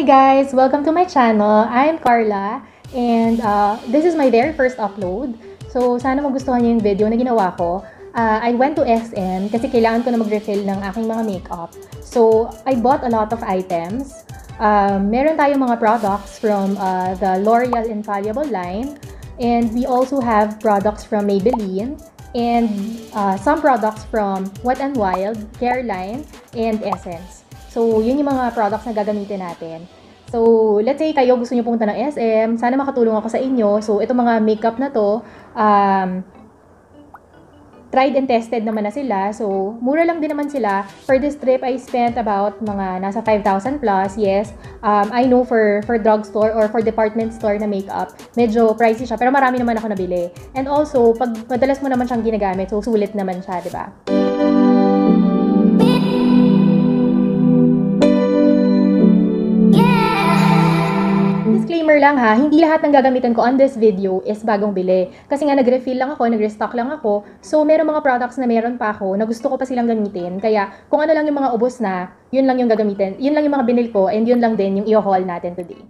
Hey guys! Welcome to my channel. I'm Carla and uh, this is my very first upload. So sana magustuhan niyo yung video na ginawa ko. Uh, I went to SM kasi kailangan ko na mag-refill ng aking mga makeup. So I bought a lot of items. Um, meron tayong mga products from uh, the L'Oreal Infallible line and we also have products from Maybelline and uh, some products from Wet n Wild, Careline, and Essence. So, yun yung mga products na gagamitin natin. So, let's say kayo gusto niyo pumunta ng SM, sana makatulong ako sa inyo. So, itong mga makeup na to, um, tried and tested naman na sila. So, mura lang din naman sila. For this trip, I spent about mga nasa 5,000 plus. Yes, um, I know for, for drugstore or for department store na makeup, medyo pricey siya. Pero marami naman ako nabili. And also, pag madalas mo naman siyang ginagamit, so sulit naman siya, di ba? Disclaimer lang ha, hindi lahat ng gagamitin ko on this video is bagong bili. Kasi nga nag-refill lang ako, nag-restock lang ako. So, meron mga products na meron pa ako na gusto ko pa silang gamitin. Kaya, kung ano lang yung mga ubos na, yun lang yung gagamitin. Yun lang yung mga binil ko and yun lang din yung i-haul natin today.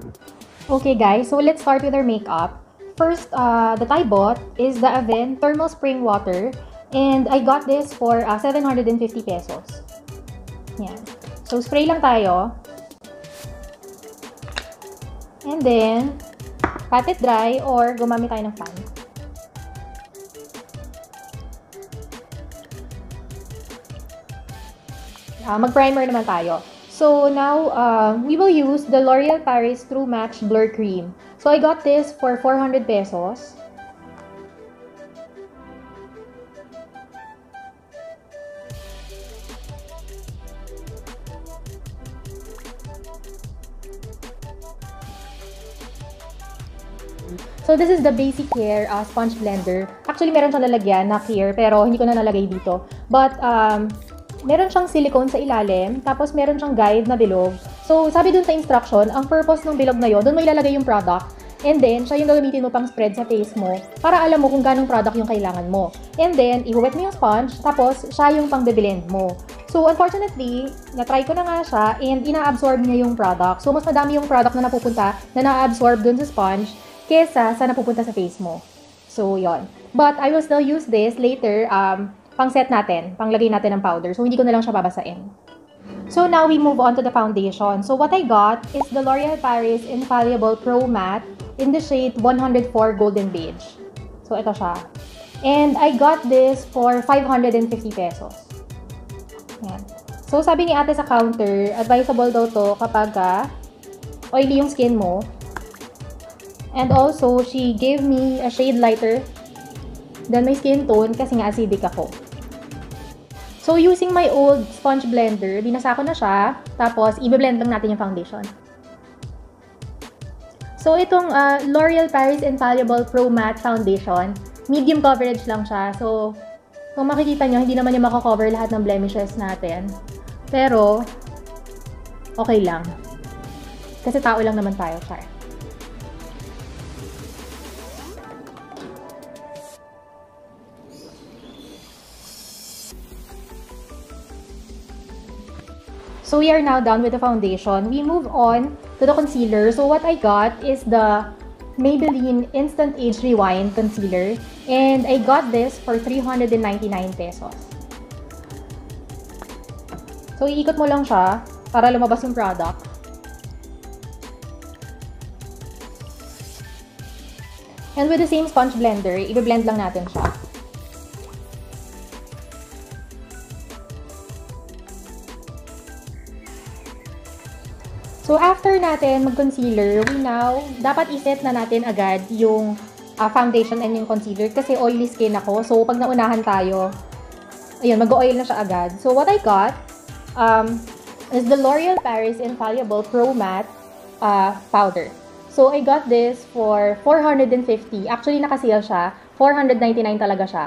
Okay guys, so let's start with our makeup. First, uh, that I bought is the Aven Thermal Spring Water. And I got this for uh, 750 pesos. Yan. So, spray lang tayo. And then, pat it dry or gumamit tayo ng fan. Uh, Mag-primer naman tayo. So now, uh, we will use the L'Oreal Paris True Match Blur Cream. So I got this for 400 pesos. So, this is the Basic Care uh, Sponge Blender. Actually, meron siyang lalagyan na clear, pero hindi ko na nalagay dito. But, um, meron siyang silicone sa ilalim, tapos meron siyang guide na bilog. So, sabi dun sa instruction, ang purpose ng bilog na yon, doon mo ilalagay yung product. And then, siya yung gagamitin mo pang spread sa face mo para alam mo kung ganong product yung kailangan mo. And then, i-wet mo yung sponge, tapos siya yung pang blend mo. So, unfortunately, na-try ko na nga siya and ina-absorb niya yung product. So, mas madami yung product na napupunta na na-absorb dun sa sponge kesa sa napupunta sa face mo. So, yon. But I will still use this later um, pang set natin, pang lagay natin ng powder. So, hindi ko na lang siya babasain. So, now we move on to the foundation. So, what I got is the L'Oreal Paris Infallible Pro Matte in the shade 104 Golden Beige. So, ito siya. And I got this for 550 pesos. Yan. So, sabi ni ate sa counter, advisable daw to kapag uh, oily yung skin mo, And also, she gave me a shade lighter than my skin tone kasi nga acidic ako. So, using my old sponge blender, binasa ko na siya. Tapos, i-blend lang natin yung foundation. So, itong uh, L'Oreal Paris Infallible Pro Matte Foundation, medium coverage lang siya. So, kung makikita nyo, hindi naman yung makakover lahat ng blemishes natin. Pero, okay lang. Kasi tao lang naman tayo, char. So we are now done with the foundation. We move on to the concealer. So what I got is the Maybelline Instant Age Rewind Concealer. And I got this for 399 pesos. So iikot mo lang siya para lumabas yung product. And with the same sponge blender, i-blend lang natin siya. So, after natin mag-concealer, we now, dapat iset na natin agad yung uh, foundation and yung concealer kasi oily skin ako. So, pag naunahan tayo, ayun, mag-oil na siya agad. So, what I got um, is the L'Oreal Paris Infallible Pro Matte uh, powder. So, I got this for 450. Actually, nakasale siya. 499 talaga siya.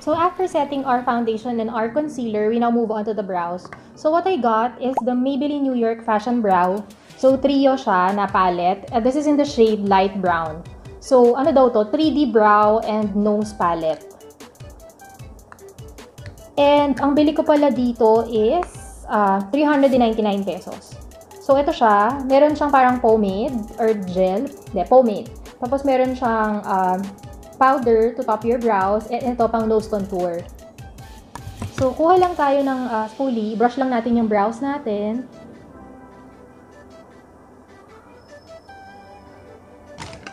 So after setting our foundation and our concealer, we now move on to the brows. So what I got is the Maybelline New York Fashion Brow. So trio siya na palette. And this is in the shade light brown. So ano daw to? 3D brow and nose palette. And ang bili ko pala dito is uh, 399 pesos. So, ito siya. Meron siyang parang pomade or gel. Hindi, pomade. Tapos, meron siyang um, powder to top your brows. And ito, pang nose contour. So, kuha lang tayo ng uh, spoolie. Brush lang natin yung brows natin.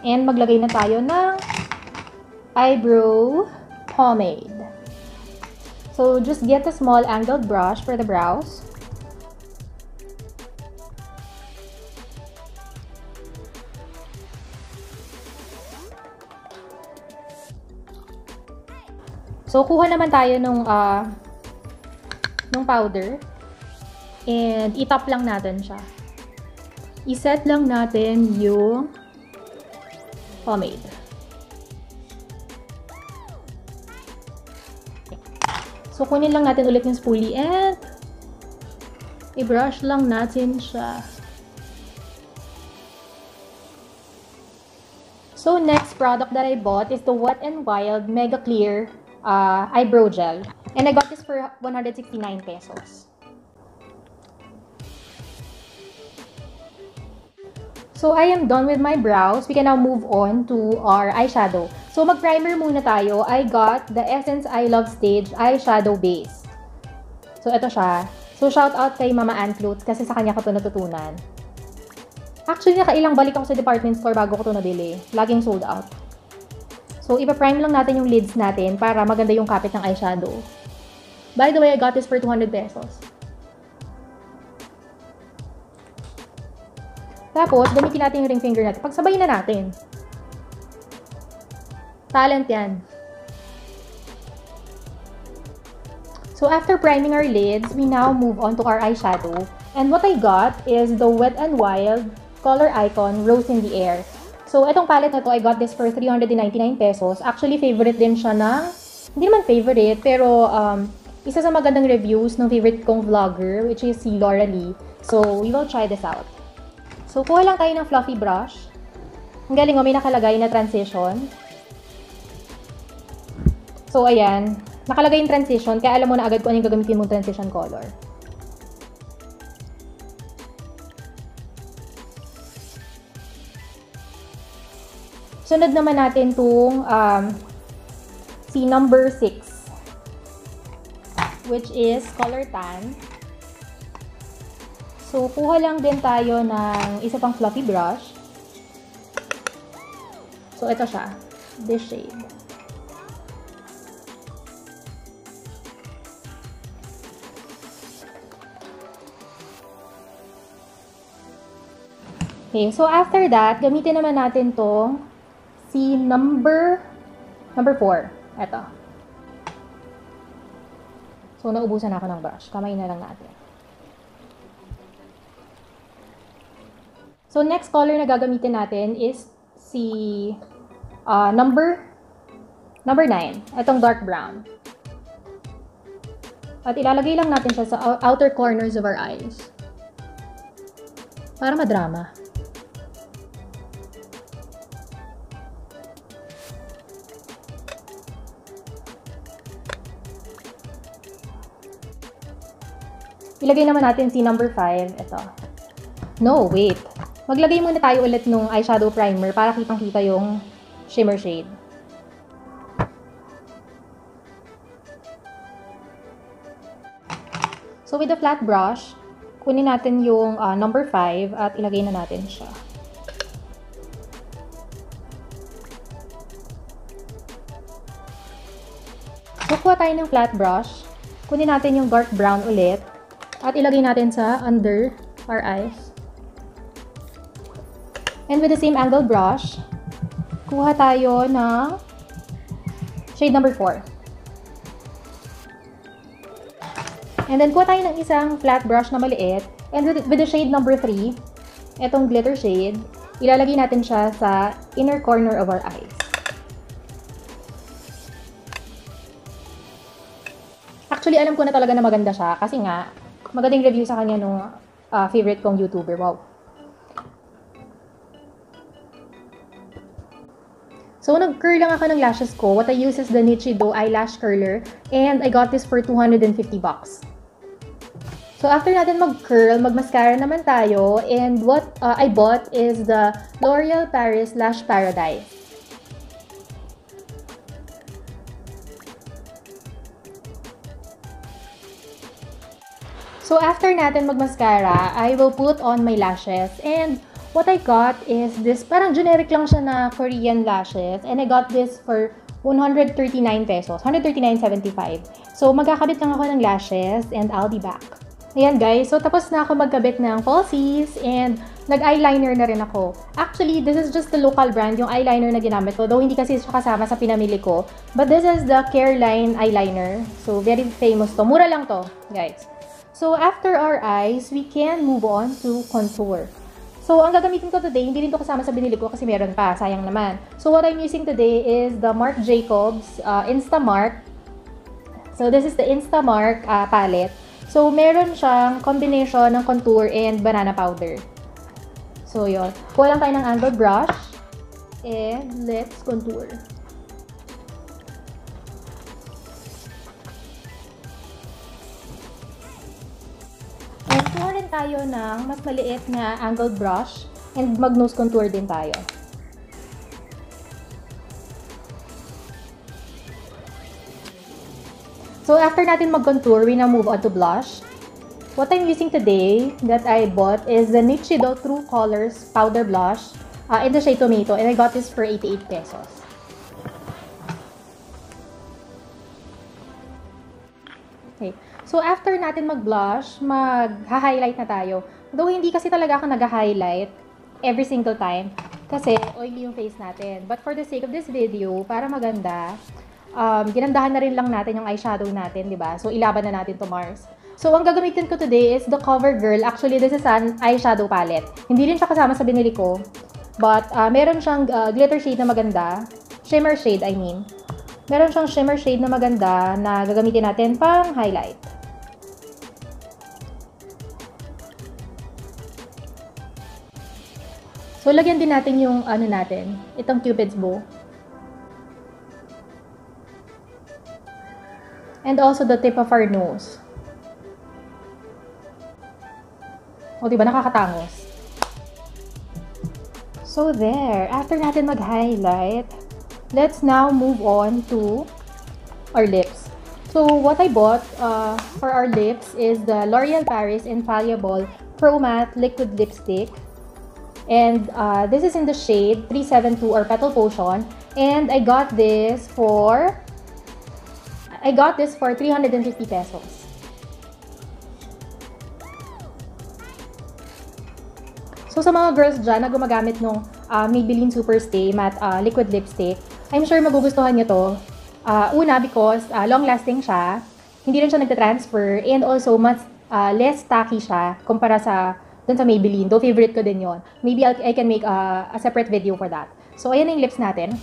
And maglagay na tayo ng eyebrow pomade. So, just get a small angled brush for the brows. So, kuha naman tayo nung, uh, nung powder. And, itap lang natin siya. I-set lang natin yung pomade. So, kunin lang natin ulit yung spoolie and i-brush lang natin siya. So, next product that I bought is the Wet n Wild Mega Clear uh, Eyebrow Gel. And I got this for 169 pesos. So, I am done with my brows. We can now move on to our eyeshadow. So, mag-primer muna tayo. I got the Essence I Love Stage Eyeshadow Base. So, ito siya. So, shout out kay Mama Ann Clothes kasi sa kanya ko ito natutunan. Actually, nakailang balik ako sa department store bago ko ito nabili. Laging sold out. So, ipa-prime lang natin yung lids natin para maganda yung kapit ng eyeshadow. By the way, I got this for 200 pesos. Tapos, gamitin natin yung ring finger natin. Pagsabayin na natin. Talent yan. So, after priming our lids, we now move on to our eyeshadow. And what I got is the Wet n Wild Color Icon Rose in the Air. So, itong palette na to, I got this for 399 pesos. Actually, favorite din siya ng, hindi naman favorite, pero um, isa sa magandang reviews ng favorite kong vlogger, which is si Laura Lee. So, we will try this out. So, kuha lang tayo ng fluffy brush. Ang galing o, may nakalagay na transition. So, ayan. Nakalagay yung transition, kaya alam mo na agad kung ano yung gagamitin mong transition color. Sunod naman natin itong um, si number 6 which is color tan. So, kuha lang din tayo ng isa pang fluffy brush. So, ito siya. This shade. Okay, so after that, gamitin naman natin to si number number 4. Ito. So, naubusan ako ng brush. Kamay na lang natin. So, next color na gagamitin natin is si uh, number number 9. Itong dark brown. At ilalagay lang natin siya sa outer corners of our eyes. Para madrama. Ilagay naman natin si number 5. Ito. No, wait. Maglagay muna tayo ulit nung eyeshadow primer para kitang-kita yung shimmer shade. So, with the flat brush, kunin natin yung uh, number 5 at ilagay na natin siya. So, kuha tayo ng flat brush. Kunin natin yung dark brown ulit at ilagay natin sa under our eyes. And with the same angle brush, kuha tayo ng shade number 4. And then, kuha tayo ng isang flat brush na maliit. And with, with the shade number 3, etong glitter shade, ilalagay natin siya sa inner corner of our eyes. Actually, alam ko na talaga na maganda siya kasi nga, magandang review sa kanya nung uh, favorite kong YouTuber. Wow. So, nag-curl lang ako ng lashes ko. What I use is the Nichido Eyelash Curler. And I got this for 250 bucks. So, after natin mag-curl, mag-mascara naman tayo. And what uh, I bought is the L'Oreal Paris Lash Paradise. So, after natin mag-mascara, I will put on my lashes. And what I got is this, parang generic lang siya na Korean lashes. And I got this for 139 pesos. 139.75. So, magkakabit lang ako ng lashes and I'll be back. Ayan guys, so tapos na ako magkabit ng falsies and nag-eyeliner na rin ako. Actually, this is just the local brand, yung eyeliner na ginamit ko. Though hindi kasi siya kasama sa pinamili ko. But this is the Careline eyeliner. So, very famous to. Mura lang to, guys. So, after our eyes, we can move on to contour. So, ang gagamitin ko today, hindi rin to kasama sa binili ko kasi meron pa, sayang naman. So, what I'm using today is the Marc Jacobs uh, Instamark. So, this is the Instamark uh, palette. So, meron siyang combination ng contour and banana powder. So, yun. Kuha lang tayo ng angled brush. And let's contour. Rin tayo ng mas maliit na angled brush and mag-nose contour din tayo. So, after natin mag-contour, we now move on to blush. What I'm using today that I bought is the Nichido True Colors Powder Blush uh, in the shade Tomato and I got this for 88 pesos. So, after natin mag-blush, mag-highlight na tayo. Though, hindi kasi talaga ako nag-highlight every single time kasi oily yung face natin. But for the sake of this video, para maganda, um, ginandahan na rin lang natin yung eyeshadow natin, di ba? So, ilaban na natin to Mars. So, ang gagamitin ko today is the CoverGirl. Actually, this is an eyeshadow palette. Hindi rin siya kasama sa binili ko. But, uh, meron siyang uh, glitter shade na maganda. Shimmer shade, I mean. Meron siyang shimmer shade na maganda na gagamitin natin pang highlight. So, lagyan din natin yung ano natin, itong Cupid's bow. And also the tip of our nose. O, diba? Nakakatangos. So, there. After natin mag-highlight, let's now move on to our lips. So, what I bought uh, for our lips is the L'Oreal Paris Infallible Pro Matte Liquid Lipstick. And uh, this is in the shade 372 or Petal Potion. And I got this for I got this for 350 pesos. So sa mga girls dyan na gumagamit ng uh, Maybelline Superstay Matte uh, Liquid Lipstick, I'm sure magugustuhan nyo to. Uh, una, because uh, long-lasting siya, hindi rin siya nagta-transfer, and also mas uh, less tacky siya kumpara sa dun sa Maybelline. Though favorite ko din yon. Maybe I'll, I can make a, a separate video for that. So, ayan na yung lips natin.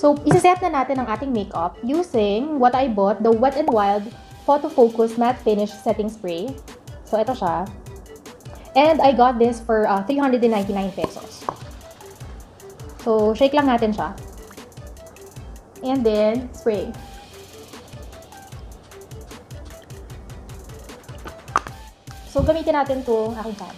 So, isa-set na natin ang ating makeup using what I bought, the Wet n Wild Photo Focus Matte Finish Setting Spray. So, ito siya. And I got this for uh, 399 pesos. So, shake lang natin siya. And then, spray. So, gamitin natin to aking pan.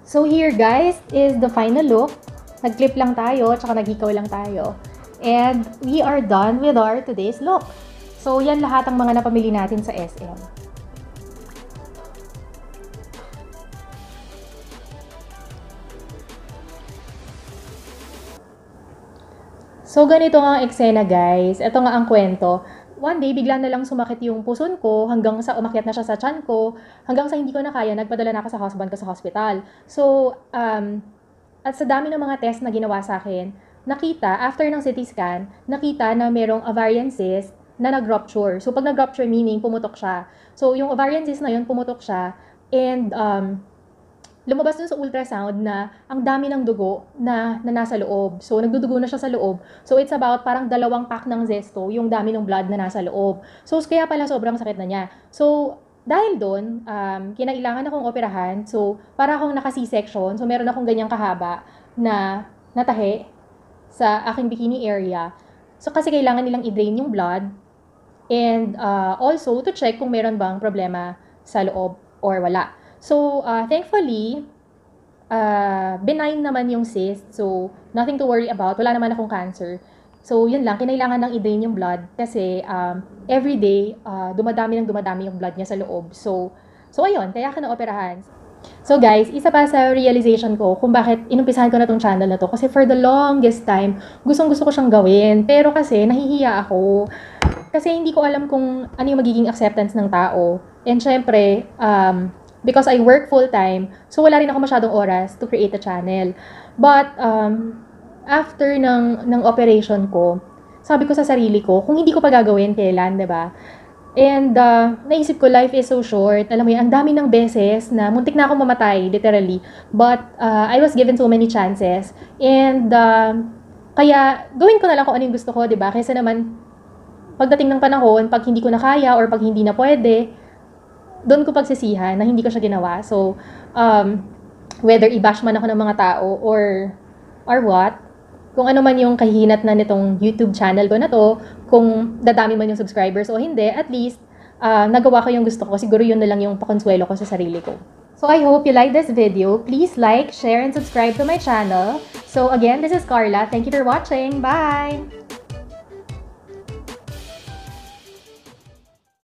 So, here guys is the final look. Nag-clip lang tayo, tsaka naghikaw lang tayo. And we are done with our today's look. So, yan lahat ang mga napamili natin sa SM. So, ganito nga ang eksena guys. Ito nga ang kwento. One day, bigla na lang sumakit yung puson ko hanggang sa umakyat na siya sa chan ko. Hanggang sa hindi ko na kaya, nagpadala na ako sa husband ko sa hospital. So, um, at sa dami ng mga test na ginawa sa akin, nakita, after ng CT scan, nakita na merong ovarian cyst na nag-rupture. So, pag nag-rupture, meaning pumutok siya. So, yung ovarian cyst na yun, pumutok siya. And, um, lumabas dun sa ultrasound na ang dami ng dugo na, na nasa loob. So, nagdudugo na siya sa loob. So, it's about parang dalawang pack ng zesto, yung dami ng blood na nasa loob. So, kaya pala sobrang sakit na niya. So, dahil doon, um, kinailangan akong operahan. So, para akong naka C-section. So, meron akong ganyang kahaba na natahe sa aking bikini area. So, kasi kailangan nilang i-drain yung blood. And uh, also, to check kung meron bang problema sa loob or wala. So, uh, thankfully, uh, benign naman yung cyst. So, nothing to worry about. Wala naman akong cancer. So, yun lang, kinailangan ng i-drain yung blood kasi um, every day, uh, dumadami ng dumadami yung blood niya sa loob. So, so ayun, kaya ka na-operahan. So guys, isa pa sa realization ko kung bakit inumpisahan ko na tong channel na to. Kasi for the longest time, gustong gusto ko siyang gawin. Pero kasi nahihiya ako. Kasi hindi ko alam kung ano yung magiging acceptance ng tao. And syempre, um, because I work full-time, so wala rin ako masyadong oras to create a channel. But, um, after ng, ng operation ko, sabi ko sa sarili ko, kung hindi ko pa gagawin, kailan, ba? And uh, naisip ko, life is so short. Alam mo yun, ang dami ng beses na muntik na akong mamatay, literally. But uh, I was given so many chances. And uh, kaya gawin ko na lang kung ano yung gusto ko, di ba? Kaysa naman, pagdating ng panahon, pag hindi ko na kaya or pag hindi na pwede, doon ko pagsisihan na hindi ko siya ginawa. So, um, whether i-bash man ako ng mga tao or or what, kung ano man yung kahinat na nitong YouTube channel ko na to, kung dadami man yung subscribers o hindi, at least, uh, nagawa ko yung gusto ko. Siguro yun na lang yung pakonsuelo ko sa sarili ko. So I hope you like this video. Please like, share, and subscribe to my channel. So again, this is Carla. Thank you for watching. Bye!